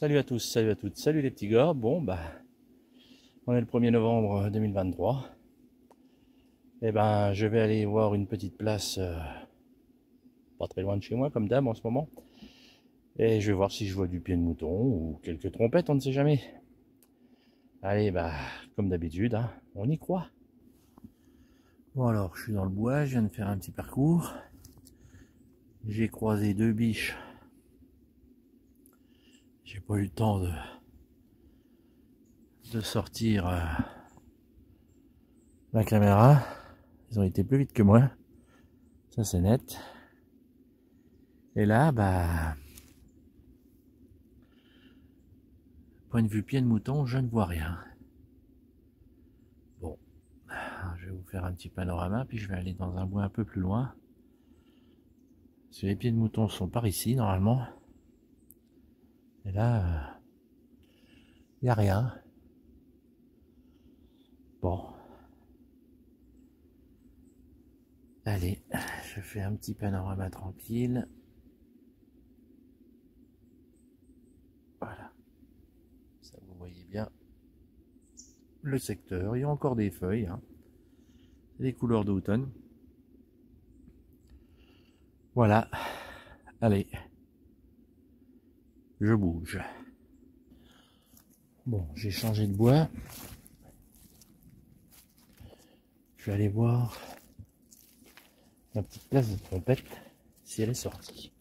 Salut à tous, salut à toutes, salut les petits gars. Bon, bah, on est le 1er novembre 2023. Et ben, je vais aller voir une petite place euh, pas très loin de chez moi, comme d'hab en ce moment. Et je vais voir si je vois du pied de mouton ou quelques trompettes, on ne sait jamais. Allez, bah, comme d'habitude, hein, on y croit. Bon alors, je suis dans le bois, je viens de faire un petit parcours. J'ai croisé deux biches eu le temps de, sortir euh, la caméra. Ils ont été plus vite que moi. Ça c'est net. Et là, bah, point de vue pied de mouton, je ne vois rien. Bon, je vais vous faire un petit panorama, puis je vais aller dans un bois un peu plus loin. Parce les pieds de mouton sont par ici, normalement. Et là, il n'y a rien. Bon. Allez, je fais un petit panorama tranquille. Voilà. Ça, vous voyez bien le secteur. Il y a encore des feuilles. Hein. Les couleurs d'automne. Voilà. Allez je bouge. Bon, j'ai changé de bois. Je vais aller voir la petite place de trompette si elle est sortie.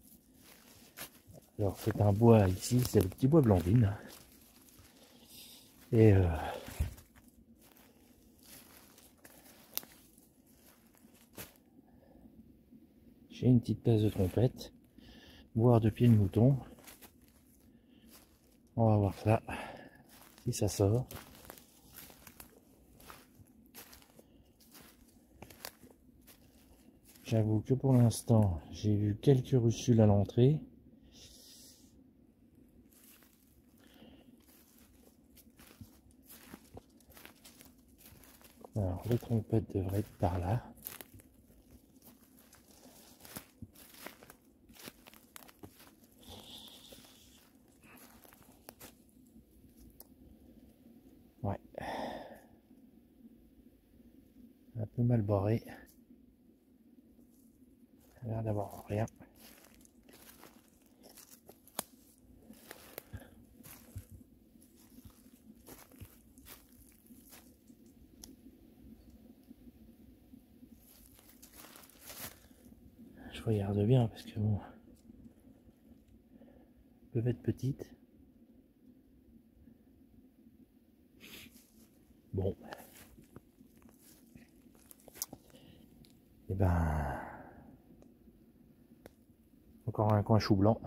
Alors c'est un bois ici, c'est le petit bois blandine. Et euh, j'ai une petite place de trompette, voire de pied de mouton. On va voir ça, si ça sort. J'avoue que pour l'instant, j'ai vu quelques russules à l'entrée. Alors, les trompettes devraient être par là. Mal barré. l'air d'avoir rien. Je regarde bien parce que bon, peuvent être petites. Bon. Et eh ben, encore un coin chou blanc.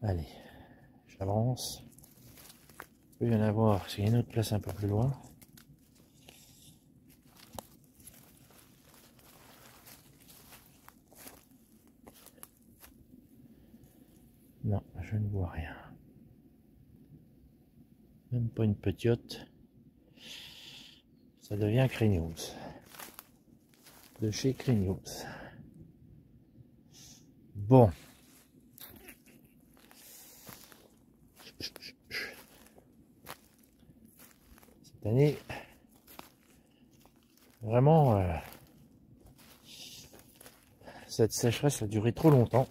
Allez, j'avance. Il peut y en avoir, c'est une autre place un peu plus loin. Non, je ne vois rien. Même pas une petite ça devient Craignos. De chez Craignos. Bon. Cette année, vraiment, euh, cette sécheresse a duré trop longtemps.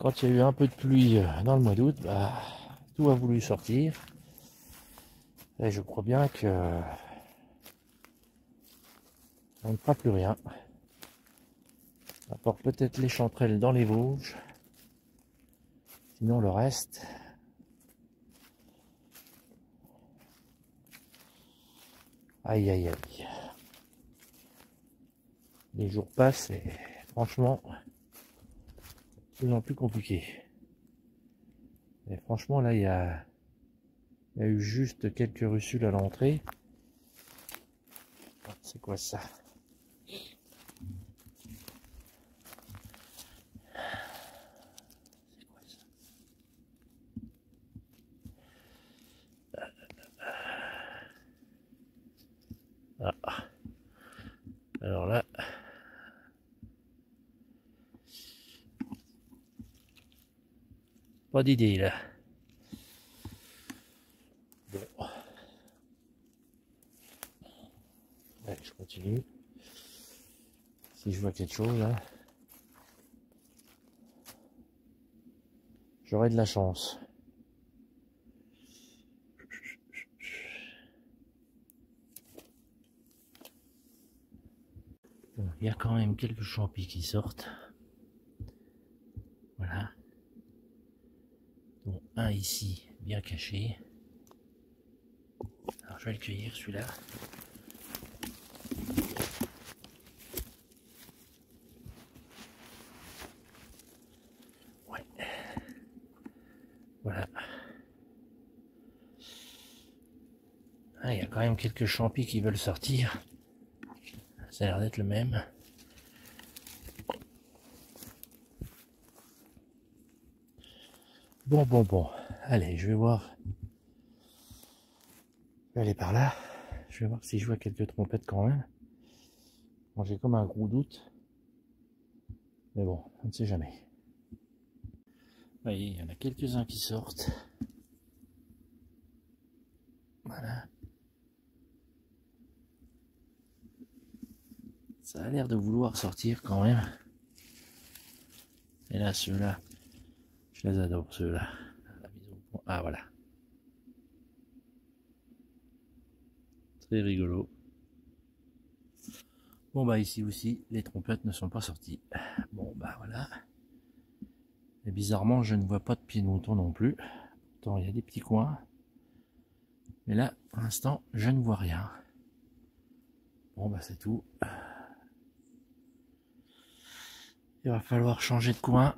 Quand il y a eu un peu de pluie euh, dans le mois d'août, bah, tout a voulu sortir. Et je crois bien que on ne fera plus rien. À part peut-être les chanterelles dans les Vosges. Sinon le reste. Aïe aïe aïe. Les jours passent et franchement plus compliqué. Et franchement, là, il y a, eu juste quelques russules à l'entrée. Ah, c'est quoi ça? Ah. Alors là, d'idée là. Bon. Je continue. Si je vois quelque chose là. J'aurai de la chance. il y a quand même quelques champis qui sortent. Voilà. Dont un ici, bien caché. Alors je vais le cueillir celui-là. Ouais. Voilà. Ah, il y a quand même quelques champis qui veulent sortir. Ça a l'air d'être le même. Bon, bon, bon. Allez, je vais voir. Je vais aller par là. Je vais voir si je vois quelques trompettes quand même. Bon, j'ai comme un gros doute. Mais bon, on ne sait jamais. Vous voyez, il y en a quelques-uns qui sortent. Voilà. Ça a l'air de vouloir sortir quand même. Et là, ceux-là, je les adore, ceux-là. Ah, voilà. Très rigolo. Bon, bah ici aussi, les trompettes ne sont pas sorties. Bon, bah voilà. Et bizarrement, je ne vois pas de pieds de mouton non plus. Pourtant, il y a des petits coins. Mais là, pour l'instant, je ne vois rien. Bon, bah c'est tout. Il va falloir changer de coin.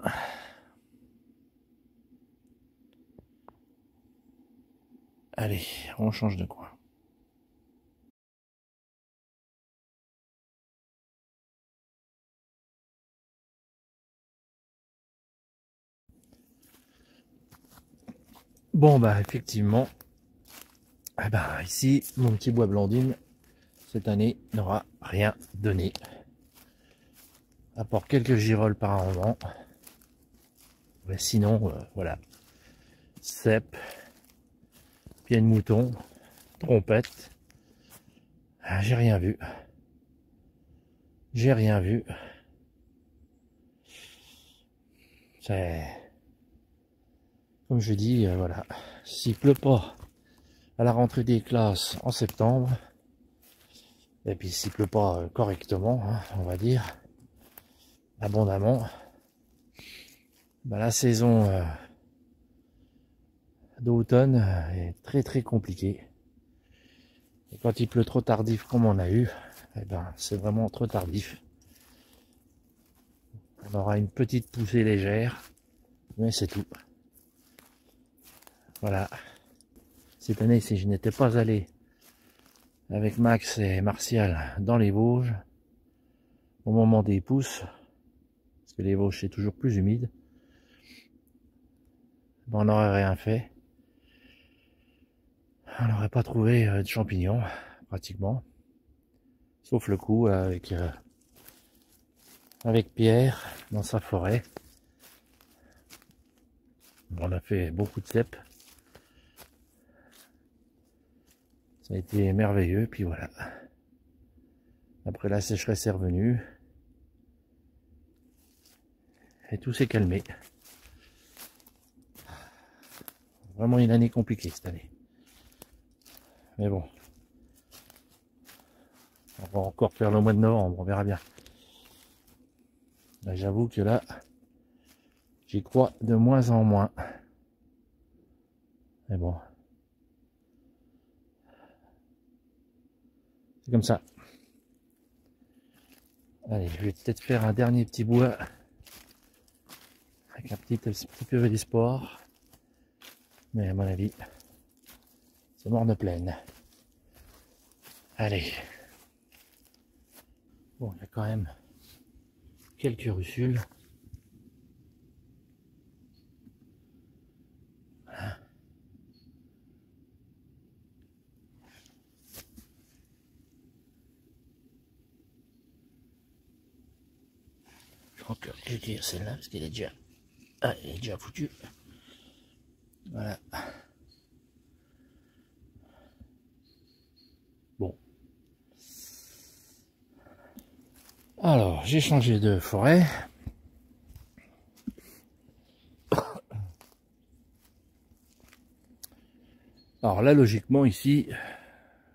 Allez, on change de coin. Bon bah effectivement, eh ben, ici mon petit bois blandine cette année n'aura rien donné apporte quelques girolles par moment. Sinon, euh, voilà. Cep, pied de mouton, trompette. Ah, j'ai rien vu. J'ai rien vu. C'est... Comme je dis, euh, voilà. S'il pleut pas à la rentrée des classes en septembre, et puis s'il pleut pas euh, correctement, hein, on va dire, abondamment. Bah, la saison euh, d'automne euh, est très très compliquée. Et quand il pleut trop tardif comme on a eu, eh ben, c'est vraiment trop tardif. On aura une petite poussée légère, mais c'est tout. Voilà. Cette année, si je n'étais pas allé avec Max et Martial dans les Vosges, au moment des pousses, parce que les Vosges c'est toujours plus humide. on n'aurait rien fait. On n'aurait pas trouvé euh, de champignons, pratiquement. Sauf le coup avec, euh, avec Pierre dans sa forêt. On a fait beaucoup de cèpes. Ça a été merveilleux, puis voilà. Après la sécheresse est revenue et tout s'est calmé. Vraiment une année compliquée cette année. Mais bon. On va encore faire le mois de novembre, on verra bien. J'avoue que là, j'y crois de moins en moins. Mais bon. C'est comme ça. Allez, je vais peut-être faire un dernier petit bois avec un petit, peu d'espoir. Mais à mon avis, c'est mort de pleine. Allez. Bon, il y a quand même quelques russules. Voilà. Je crois que je vais celle-là parce qu'elle est déjà ah, il est déjà foutu. Voilà. Bon. J'ai changé de forêt. Alors là, logiquement, ici,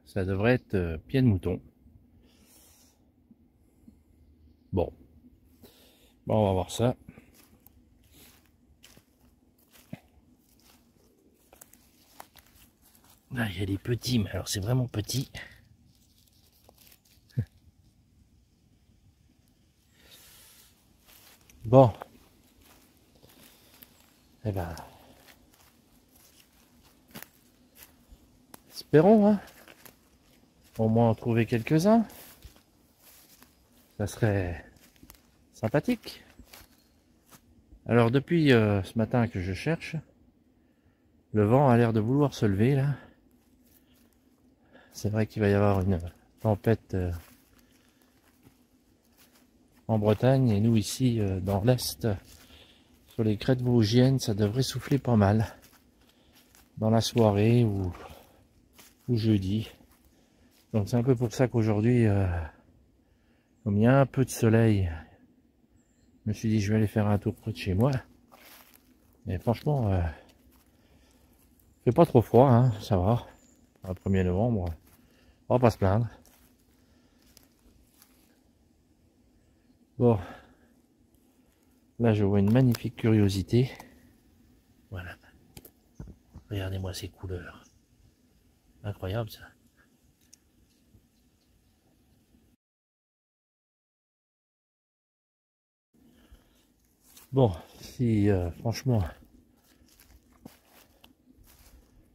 ça devrait être euh, pied de mouton. Bon. Bon, on va voir ça. Là, il y a des petits, mais alors c'est vraiment petit. Bon. Eh ben. Espérons, hein. Au moins en trouver quelques-uns. Ça serait sympathique. Alors depuis euh, ce matin que je cherche, le vent a l'air de vouloir se lever là. C'est vrai qu'il va y avoir une tempête euh, en Bretagne et nous ici euh, dans l'Est, sur les crêtes vosgiennes, ça devrait souffler pas mal dans la soirée ou, ou jeudi. Donc c'est un peu pour ça qu'aujourd'hui, euh, comme il y a un peu de soleil, je me suis dit je vais aller faire un tour près de chez moi. Mais franchement, euh, fait pas trop froid, hein, ça va. Le 1er novembre. On va pas se plaindre. Bon. Là, je vois une magnifique curiosité. Voilà. Regardez-moi ces couleurs. Incroyable, ça. Bon, si euh, franchement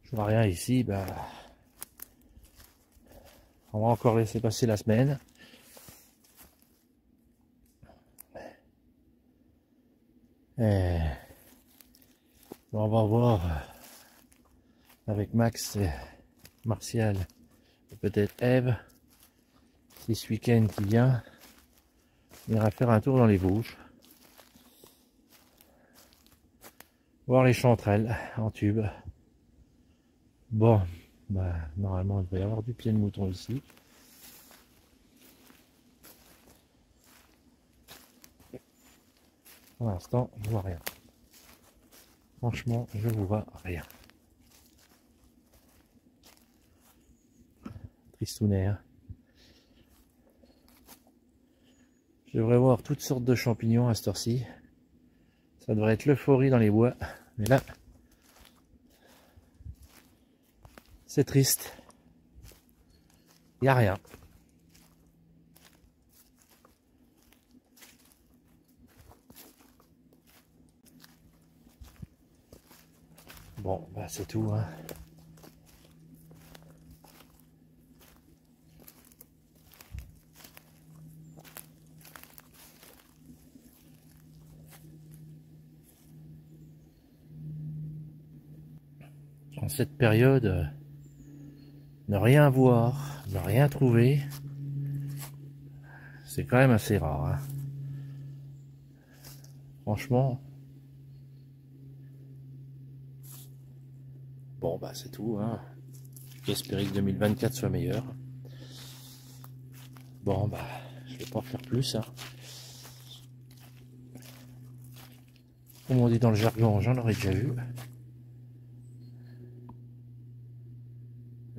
je vois rien ici, bah on va encore laisser passer la semaine. Et on va voir Max et Martial peut-être Eve si ce week-end qui vient on ira faire un tour dans les Vosges voir les chanterelles en tube bon bah, normalement, il devrait y avoir du pied de mouton ici. Pour l'instant, je vois rien. Franchement, je ne vois rien. Je devrais voir toutes sortes de champignons à cette heure-ci. Ça devrait être l'euphorie dans les bois. Mais là, C'est triste. Il n'y a rien. Bon, bah c'est tout. Hein. Cette période, ne rien voir, ne rien trouver, c'est quand même assez rare. Hein. Franchement. Bon, bah c'est tout. Hein. J'espère que 2024 soit meilleur. Bon, bah, je vais pas en faire plus. Hein. Comme on dit dans le jargon, j'en aurais déjà vu.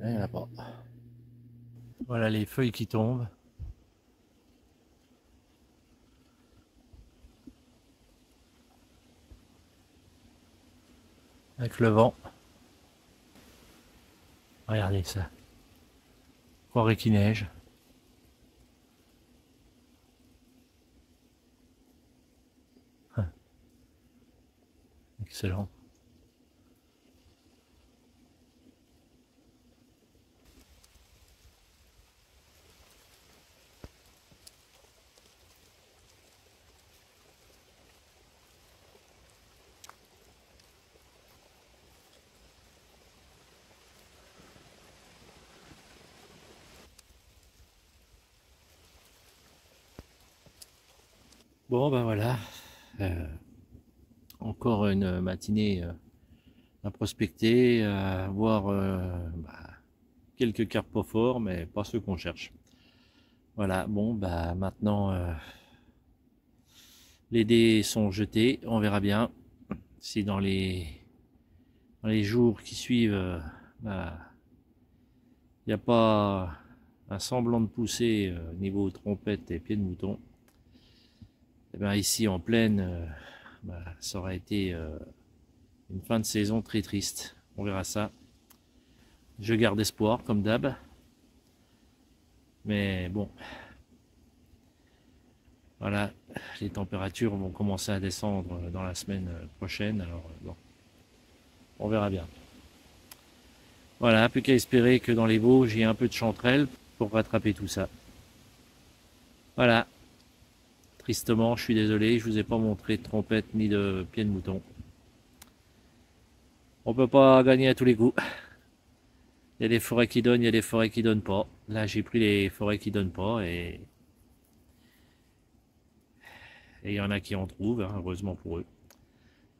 Il n'y en a pas. Voilà les feuilles qui tombent. Avec le vent. Regardez ça. Croirait qu'il neige. Hein. Excellent. Bon ben voilà, euh, encore une matinée euh, à prospecter, voir bah, quelques carpophores, mais pas ceux qu'on cherche. Voilà, bon, bah maintenant, euh, les dés sont jetés, on verra bien si dans les, dans les jours qui suivent, euh, bah, il n'y a pas un semblant de poussée euh, niveau trompette et pied de mouton. Eh bien ici en pleine, bah, ça aurait été une fin de saison très triste. On verra ça. Je garde espoir, comme d'hab. Mais bon. Voilà, les températures vont commencer à descendre dans la semaine prochaine. Alors, bon, on verra bien. Voilà, plus qu'à espérer que dans les veaux, j'ai un peu de chanterelle pour rattraper tout ça. Voilà. Tristement, je suis désolé, je vous ai pas montré de trompette ni de pied de mouton. On peut pas gagner à tous les coups. Il y a des forêts qui donnent, il y a des forêts qui donnent pas. Là, j'ai pris les forêts qui donnent pas et il y en a qui en trouvent, hein, heureusement pour eux.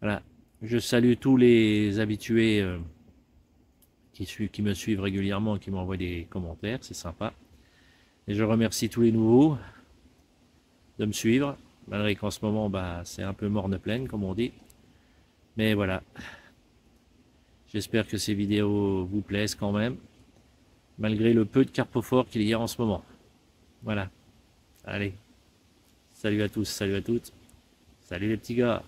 Voilà. Je salue tous les habitués euh, qui, qui, me suivent régulièrement, qui m'envoient des commentaires, c'est sympa. Et je remercie tous les nouveaux de me suivre, malgré qu'en ce moment, bah, c'est un peu morne pleine, comme on dit. Mais voilà, J'espère que ces vidéos vous plaisent quand même, malgré le peu de carpophores qu'il y a en ce moment. Voilà. Allez. Salut à tous, salut à toutes. Salut les petits gars.